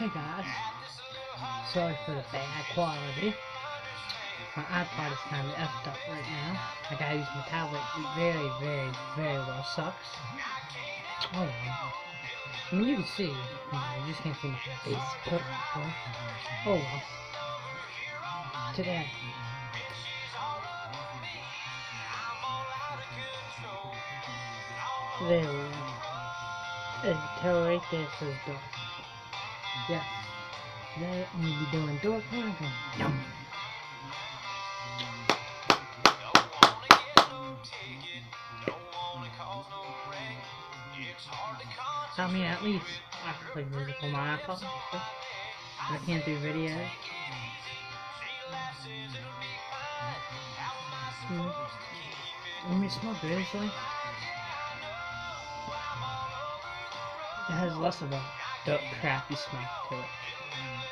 Hey guys, sorry for the bad quality. My iPod is kind of effed up right now. I gotta use my tablet. It very, very, very well sucks. Oh. I mean, you can see. You just can't see my face. Oh well. Today. There we go. Right there says door. Yes. Today I'm gonna be doing door. Yum. I mean, at least I can play music on my iPhone. I can't do videos. Mm. I mean, good, actually. It has less of a dark, crappy smell to it.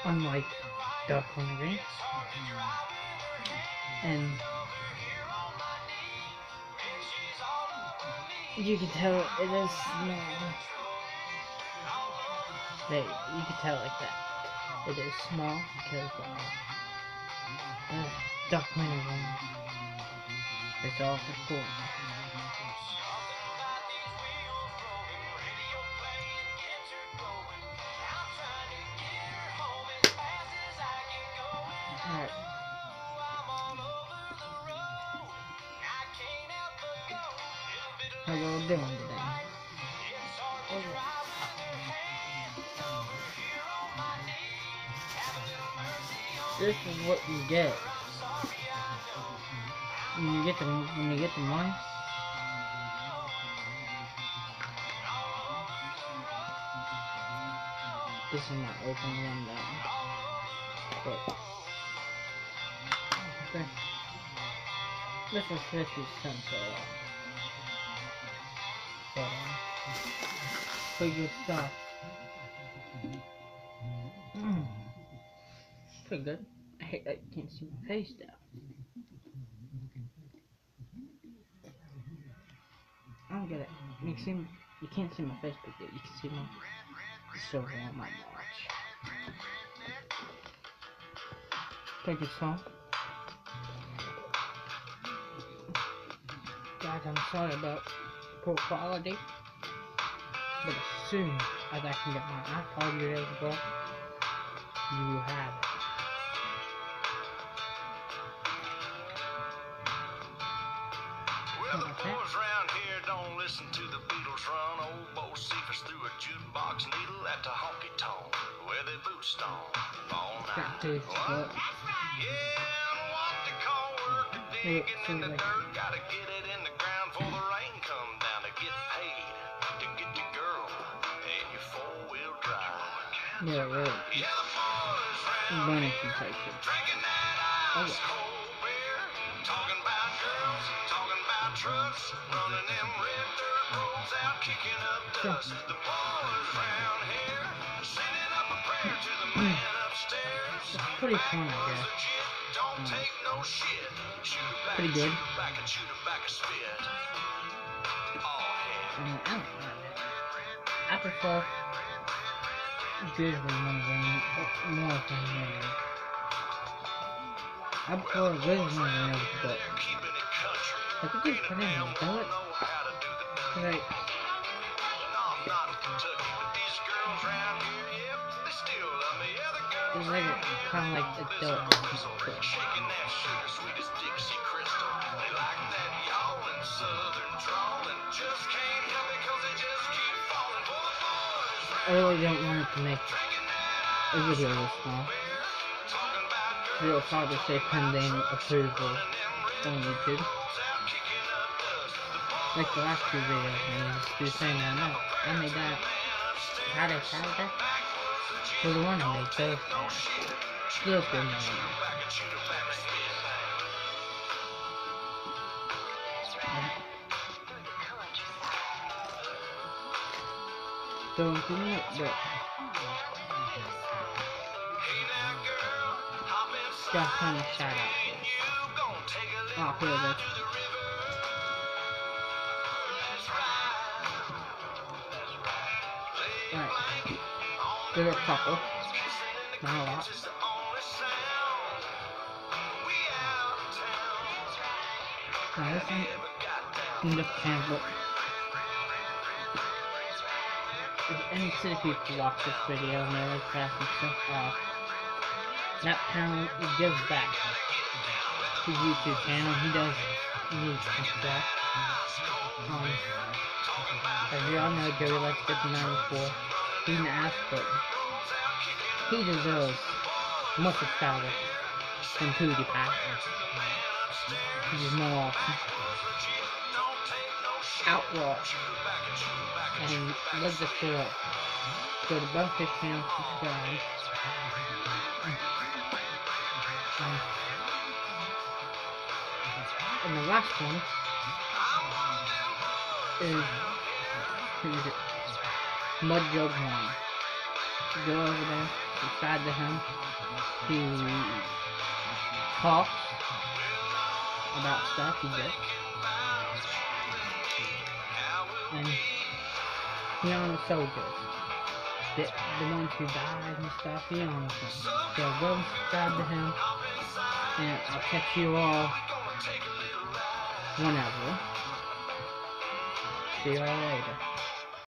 Unlike Corner Green. And you can tell it is small. There, you can tell like that. It is small because uh, Dark Corner Green. It's all for cool. Doing today? This is what you get. When you get the when you get the money. This is not open one down. But Okay. This was 50 cents off. So, good stuff. Mm. Pretty good. I hate that you can't see my face now. I don't get it. You can see, you can't see my face, but you can see my silver on my watch. Pretty good song. Guys, I'm sorry about poor quality, but as soon as I can get my iPod go, you have it. Well, the boys round here don't listen to the Beatles run. Old Bocephus through a jukebox needle at the honky tonk where they boot stomp all night. Got to, but Yeah, and what they call work digging in the dirt. Gotta get it yeah, really. Yeah, the boys round Burning here sensation. drinking that Oh, yeah. cold beer, talking about girls, talking about trucks, running them red dirt roads out, kicking up dust. The boys round here sending up a prayer to the man upstairs. It's pretty fun, I guess. Don't Mm. take no shit. Shoot back, Pretty good. shoot back, and shoot back a spit. Oh, I mean, I don't know. I prefer Grizzly One Rain more than Rain. I prefer Grizzly One Rain, but they're keeping it country. I could just put in Damn the well bullet. know how to do the dance. Right. No, I'm not in Kentucky, but these girls round here, yep, they still love me. Yeah, the girls It's like kind of like adult shaking that sugar sweet as Dixie Crystal. They like that yawling southern drawl just can't help it 'cause they just keep falling for the boys I really don't want to make a video this about It'll probably say pending approval on YouTube. Like the last two videos, and just saying that no, I made that Friday, Saturday. Was the one I made Thursday. Still good man. back Don't do it, but Hey now, girl, hop inside got kind of shout out. you gon' take a little Oh, here it is. the. Let's ride. Lay a Right. blanket on a the couple. Not a lot. It's the only sound. We out of. Now this one, Never got down. If any city people watch this video and they like crafting stuff off, that panel it gives back. to YouTube channel, he does and stuff. Um, as you all know, Joey likes 59 He's an ass, but he deserves more subscribers than PewDiePie. He's just more awesome. Outlaw. And let's just go up. Go to his channel, subscribe. Um, and the last one is is? Mud Joke One. Go over there, subscribe to him. He talks about stuff he does. And he honors soldiers. The, the ones who died and stuff, he honors them. So go subscribe to him. And I'll catch you all whenever. See you all later.